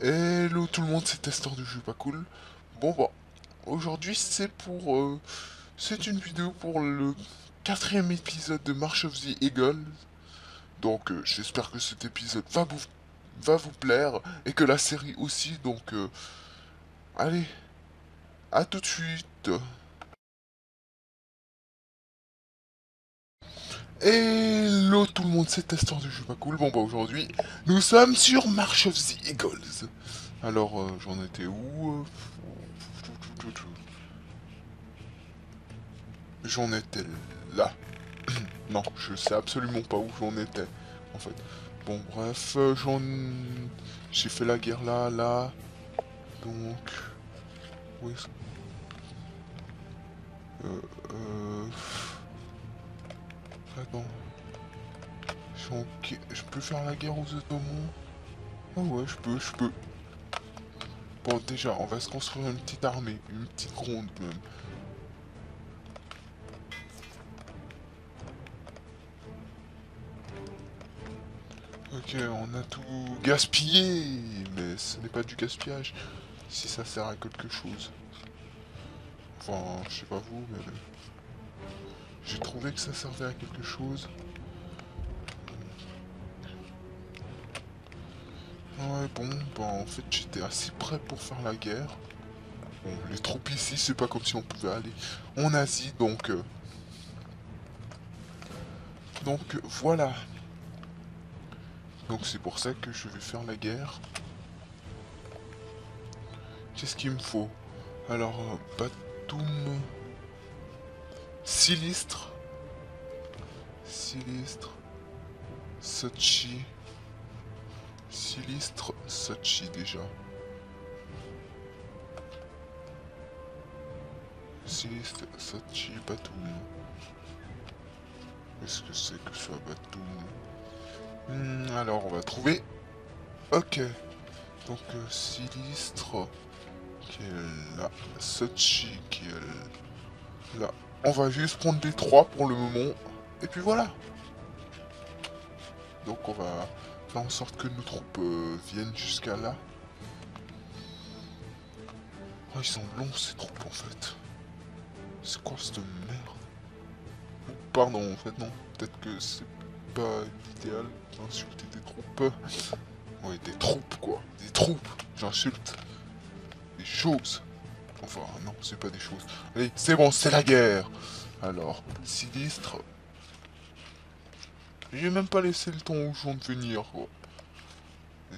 Hello tout le monde, c'est Testeur de jeu pas cool. Bon bah, aujourd'hui c'est pour... euh, c'est une vidéo pour le quatrième épisode de March of the Eagles. Donc euh, j'espère que cet épisode va vous, va vous plaire et que la série aussi. Donc euh, allez, à tout de suite. Hello tout le monde, c'est Testeur de jeu pas cool. Bon bah aujourd'hui, nous sommes sur March of the Eagles. Alors euh, j'en étais où euh, J'en étais là. non, je sais absolument pas où j'en étais en fait. Bon bref, euh, j'en j'ai fait la guerre là, là. Donc où est-ce euh, euh... Attends. Je, peux faire la guerre aux Ottomans? Ah ouais, je peux, je peux. Bon, déjà, on va se construire une petite armée, une petite ronde même. Ok, on a tout gaspillé, mais ce n'est pas du gaspillage, si ça sert à quelque chose. Enfin, je sais pas vous, mais... J'ai trouvé que ça servait à quelque chose. Ouais, bon, bah en fait j'étais assez prêt pour faire la guerre. Les troupes ici, c'est pas comme si on pouvait aller en Asie, donc... euh, Donc voilà. Donc c'est pour ça que je vais faire la guerre. Qu'est-ce qu'il me faut? Alors, euh, Batum... Silistre. Silistre. Sochi. Silistre, Sochi déjà. Silistre, Sochi, Batum. Qu'est-ce que c'est que ça, Batum Hmm, Alors, on va trouver. Ok. Donc, euh, Silistre, qui est là. Sochi, qui est là. On va juste prendre les trois pour le moment. Et puis voilà. Donc on va faire en sorte que nos troupes euh, viennent jusqu'à là. Oh, ils sont longs ces troupes en fait. C'est quoi cette merde? Pardon, en fait non. Peut-être que c'est pas idéal d'insulter des troupes. Ouais, des troupes quoi. Des troupes. J'insulte. Des choses. Enfin, non, c'est pas des choses. Allez, c'est bon, c'est la guerre. Alors, sinistre. J'ai même pas laissé le temps aux gens de venir, quoi.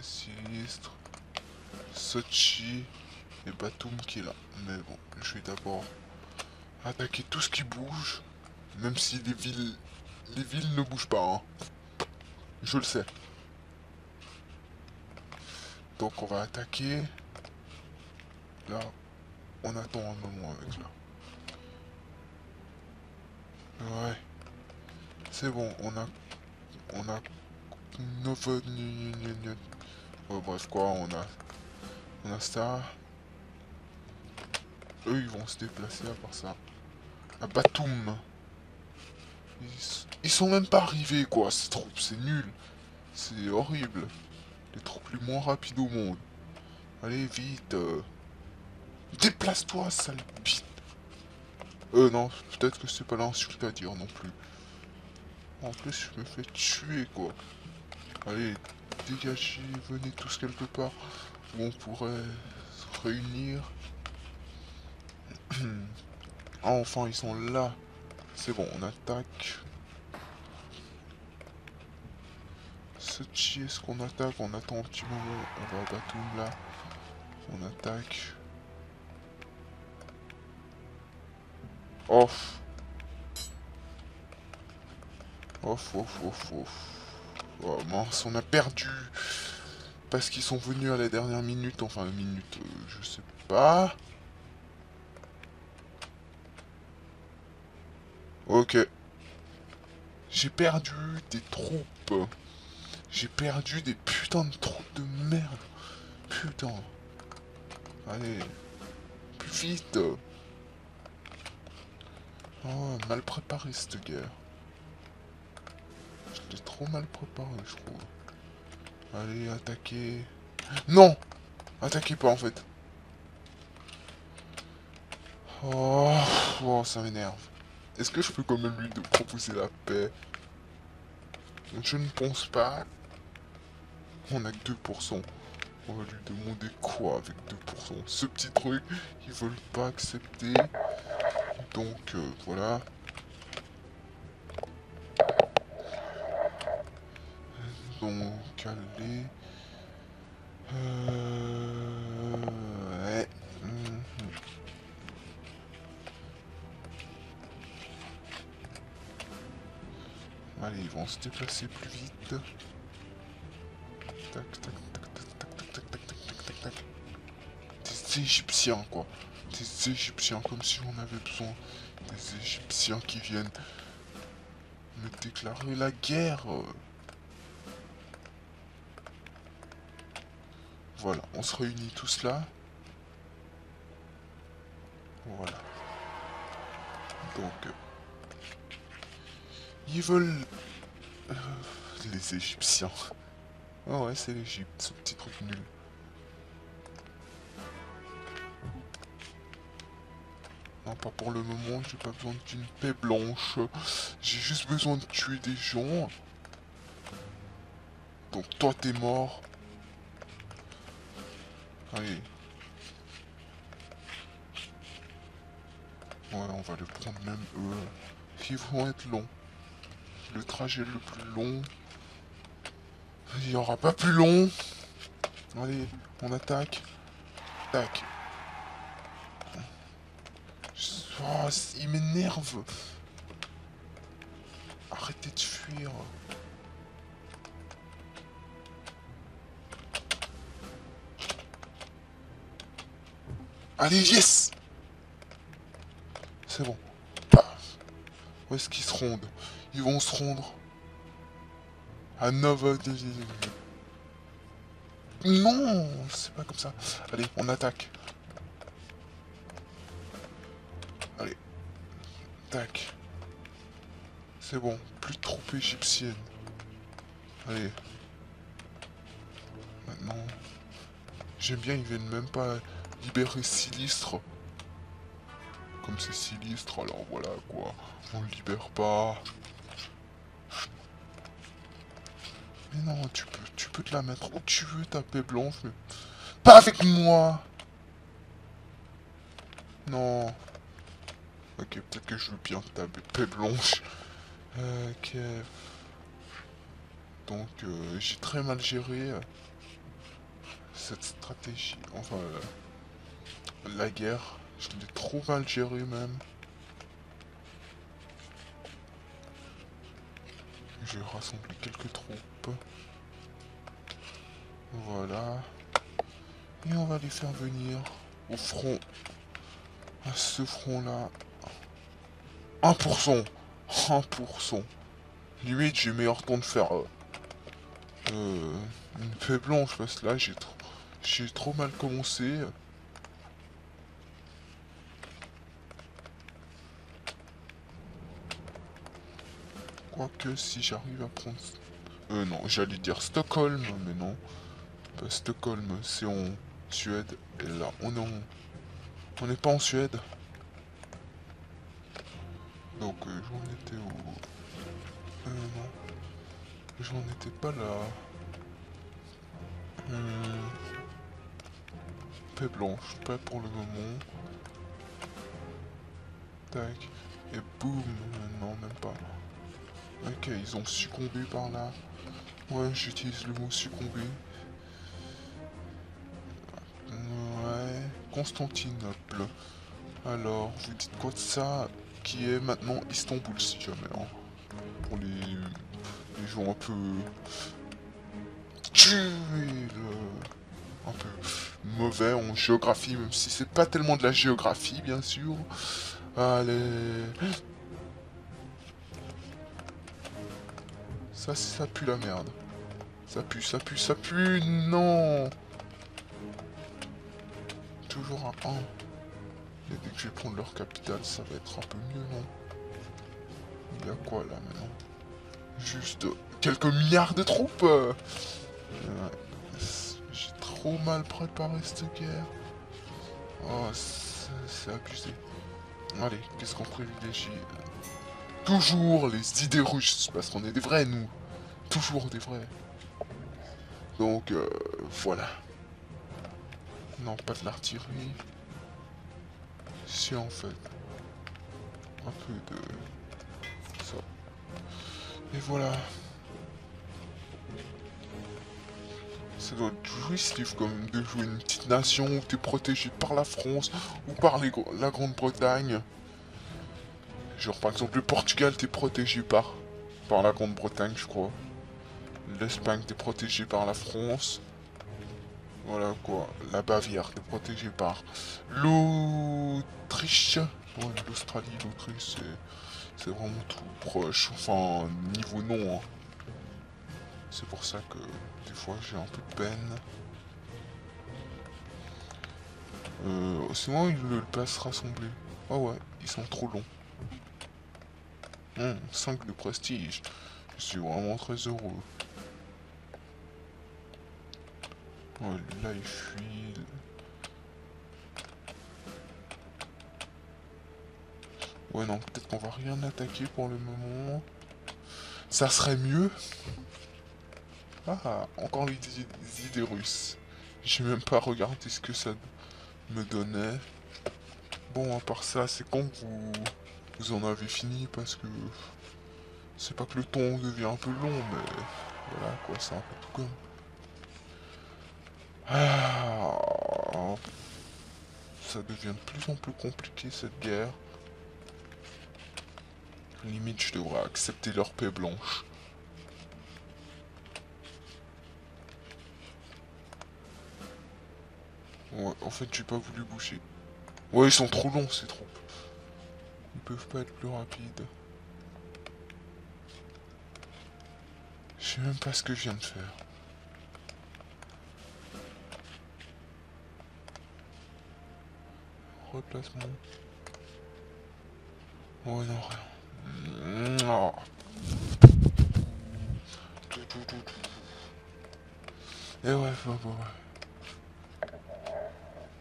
Sinistre. Sochi et Batum qui est là. Mais bon, je vais d'abord attaquer tout ce qui bouge. Même si les villes. Les villes ne bougent pas, hein. Je le sais. Donc on va attaquer. Là, on attend un moment avec là. Ouais. C'est bon, on a... On a... Nova... gna, gna, gna, gna. Ouais, bref, quoi, on a... On a ça. Eux, ils vont se déplacer à part ça. À s- ils sont même pas arrivés, quoi, ces troupes, c'est nul. C'est horrible. Les troupes les moins rapides au monde. Allez, vite. euh. Déplace-toi, sale bite. Euh, non, peut-être que c'est pas l'insulte à dire non plus. En plus, je me fais tuer, quoi. Allez, dégagez, venez tous quelque part où on pourrait se réunir. ah, enfin, ils sont là. C'est bon, on attaque. Sochi, est-ce qu'on attaque On attend un petit moment. On va à là. On attaque. Off. Off, off, off, off. Oh mince, on a perdu. Parce qu'ils sont venus à la dernière minute. Enfin, minute, euh, je sais pas. Ok. J'ai perdu des troupes. J'ai perdu des putains de troupes de merde. Putain. Allez. Plus vite. Oh, mal préparé cette guerre. J'étais trop mal préparé, je trouve. Allez, attaquer. Non Attaquez pas en fait. Oh, ça m'énerve. Est-ce que je peux quand même lui proposer la paix? Je ne pense pas. On a que 2%. On va lui demander quoi avec 2% Ce petit truc, ils veulent pas accepter. Donc euh, voilà. Donc allez. Euh... Ouais. Mhm. Allez, ils vont se déplacer plus vite. Tac, tac, tac, tac, tac, tac, tac, tac, tac, tac, tac. Des Égyptiens, quoi. Des Égyptiens, comme si on avait besoin des Égyptiens qui viennent me déclarer la guerre. Voilà, on se réunit tous là. Voilà. Donc, euh, ils veulent... euh, les Égyptiens. Ah ouais, c'est l'Égypte, ce petit truc nul. Non, pas pour le moment, j'ai pas besoin d'une paix blanche. J'ai juste besoin de tuer des gens. Donc toi t'es mort. Allez. Ouais, on va le prendre même eux. Qui vont être longs. Le trajet le plus long. Il n'y aura pas plus long. Allez, on attaque. Tac. Oh, il m'énerve. Arrêtez de fuir. Allez, yes C'est bon. Où est-ce qu'ils se rondent Ils vont se rondre. À Nova... Non C'est pas comme ça. Allez, on attaque. Tac. C'est bon. Plus de troupes égyptiennes. Allez. Maintenant... J'aime bien, ils viennent même pas libérer Silistre. Comme c'est Silistre, alors voilà quoi. On le libère pas. Mais non, tu peux, tu peux te la mettre où tu veux, ta paix blanche, mais... Pas avec moi Non. Ok, peut-être que je veux bien ta paix blanche. Ok. Donc, euh, j'ai très mal géré euh, cette stratégie. Enfin, euh, la guerre. Je l'ai trop mal géré même. J'ai rassemblé quelques troupes. Voilà. Et on va les faire venir au front. À ce front-là. 1% 1% Limite, j'ai meilleur temps de faire euh, euh, une paix blanche parce que là, j'ai trop, trop mal commencé. Quoique, si j'arrive à prendre... Euh, non, j'allais dire Stockholm, mais non. Pas Stockholm, c'est en Suède. Et là, on est en... On n'est pas en Suède. Donc, euh, j'en étais au... Euh, non. J'en étais pas là. Hum... Paix blanche, pas pour le moment. Tac. Et boum, non, même pas. Ok, ils ont succombé par là. Ouais, j'utilise le mot succomber. Ouais, Constantinople. Alors, vous dites quoi de ça? Qui est maintenant Istanbul, si jamais. Hein. Pour les, gens un peu... Un peu mauvais en géographie, même si c'est pas tellement de la géographie, bien sûr. Allez... Ça, ça pue la merde. Ça pue, ça pue, ça pue, non Toujours un 1. Et dès que je vais prendre leur capitale, ça va être un peu mieux, non? Il y a quoi là maintenant? Juste quelques milliards de troupes? Ouais. J'ai trop trop mal préparé cette guerre. Oh, c'est abusé. Allez, qu'est-ce qu'on privilégie? Toujours les idées russes, parce qu'on est des vrais, nous. Toujours des vrais. Donc, euh, voilà. Non, pas de l'artillerie. Si, en fait. Un peu de... Ça. Et voilà. Ça doit être jouissif comme de jouer une petite nation où t'es protégé par la France ou par la Grande-Bretagne. Genre par exemple le Portugal t'es protégé par, par la Grande-Bretagne je crois. L'Espagne t'es protégé par la France. Voilà quoi. La Bavière t'es protégé par l'Autriche. Ouais, l'Australie, l'Autriche c'est vraiment tout proche. Enfin niveau nom. Hein. C'est pour ça que des fois j'ai un peu de peine. Euh, sinon il le passe rassemblé. Ah ouais, ils sont trop longs. 5 hum, de prestige. Je suis vraiment très heureux. Ouais, là il fuit. Ouais non, peut-être qu'on va rien attaquer pour le moment. Ça serait mieux. Ah, encore les idées russes. J'ai même pas regardé ce que ça me donnait. Bon, à part ça, c'est vous, vous en avez fini parce que c'est pas que le ton devient un peu long, mais voilà quoi, c'est un peu tout comme. Ça devient de plus en plus compliqué cette guerre. Limite, je devrais accepter leur paix blanche. Ouais, en fait, j'ai pas voulu bouger. Ouais, ils sont trop longs, ces troupes. Ils peuvent pas être plus rapides. Je sais même pas ce que je viens de faire. Replacement. Ouais, non, rien. Non. Et ouais, ouais, ouais.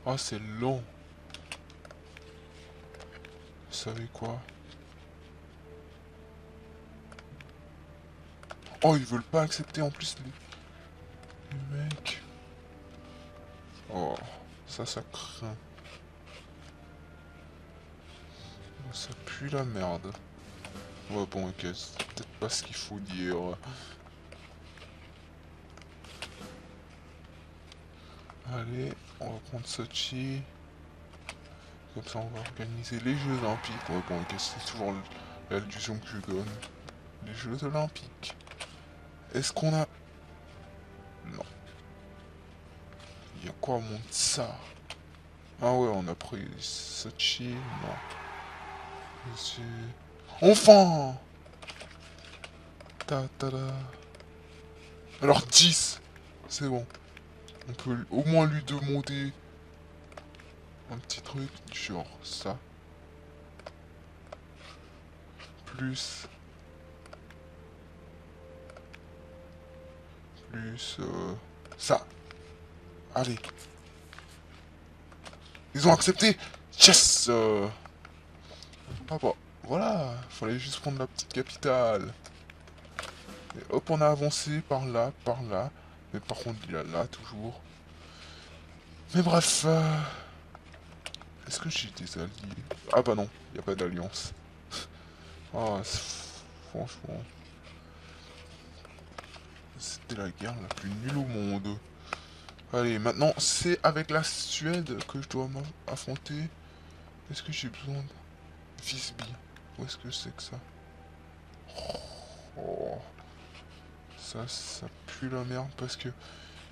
Oh, c'est long. Vous savez quoi? Oh, ils veulent pas accepter en plus les, les mecs. Oh, ça, ça craint. Ça pue la merde. Ouais, bon, ok, c'est peut-être pas ce qu'il faut dire. Allez, on va prendre Sochi. Comme ça, on va organiser les Jeux Olympiques. Ouais, bon, c'est toujours l'allusion que je donne. Les Jeux Olympiques. Est-ce qu'on a... Non. Il y a quoi mon ça? Ah ouais, on a pris Sochi. Non. Enfin ta, ta, ta. Alors 10 C'est bon. On peut au moins lui demander un petit truc, genre ça. Plus... Plus... Euh, ça. Allez. Ils ont accepté Yes euh... Ah bah, voilà. Fallait juste prendre la petite capitale. Et hop, on a avancé par là, par là. Mais par contre, il y a là, toujours. Mais bref... Euh, est-ce que j'ai des alliés? Ah bah non, il n'y a pas d'alliance. ah, franchement... C'était la guerre la plus nulle au monde. Allez, maintenant, c'est avec la Suède que je dois m'affronter. Est-ce que j'ai besoin de... Visby. Où est-ce que c'est que ça oh. Ça, ça pue la merde parce que...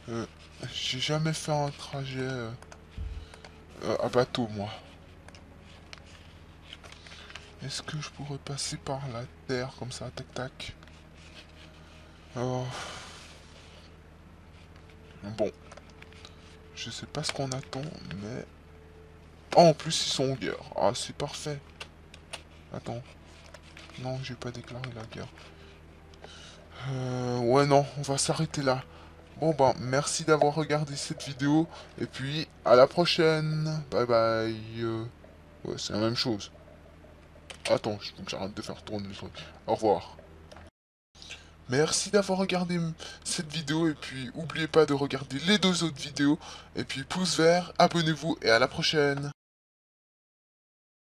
Euh, j'ai jamais fait un trajet... Euh, euh, à bateau, moi. Est-ce que je pourrais passer par la terre comme ça, tac tac? Oh. Bon. Je sais pas ce qu'on attend, mais... Oh, en plus, ils sont en guerre. Ah, c'est parfait. Attends. Non, j'ai pas déclaré la guerre. Euh, ouais, non, on va s'arrêter là. Bon ben, merci d'avoir regardé cette vidéo, et puis à la prochaine. Bye bye. Euh, ouais, c'est la même chose. Attends, faut que j'arrête de faire tourner le truc. Au revoir. Merci d'avoir regardé cette vidéo, et puis n'oubliez pas de regarder les deux autres vidéos, et puis pouce vert, abonnez-vous, et à la prochaine.